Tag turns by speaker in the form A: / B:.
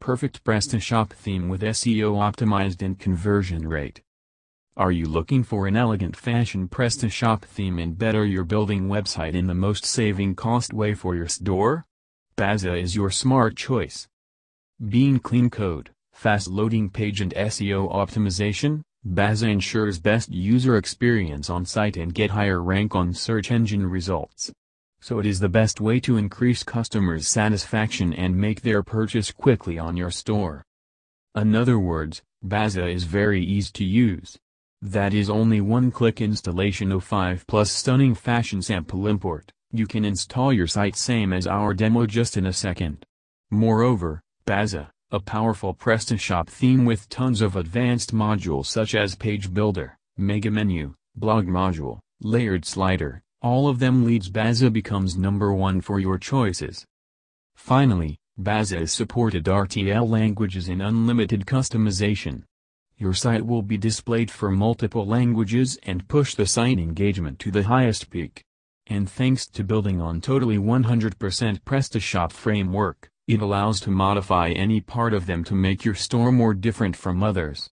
A: Perfect PrestaShop theme with SEO optimized and conversion rate. Are you looking for an elegant fashion PrestaShop theme and better your building website in the most saving cost way for your store? Baza is your smart choice. Being clean code, fast loading page and SEO optimization, Baza ensures best user experience on site and get higher rank on search engine results. So it is the best way to increase customers' satisfaction and make their purchase quickly on your store. In other words, Baza is very easy to use. That is only one-click installation of 5 plus stunning fashion sample import, you can install your site same as our demo just in a second. Moreover, Baza, a powerful PrestaShop theme with tons of advanced modules such as Page Builder, Mega Menu, Blog Module, Layered Slider, all of them leads Baza becomes number one for your choices. Finally, Baza is supported RTL languages in unlimited customization. Your site will be displayed for multiple languages and push the site engagement to the highest peak. And thanks to building on totally 100% PrestaShop framework, it allows to modify any part of them to make your store more different from others.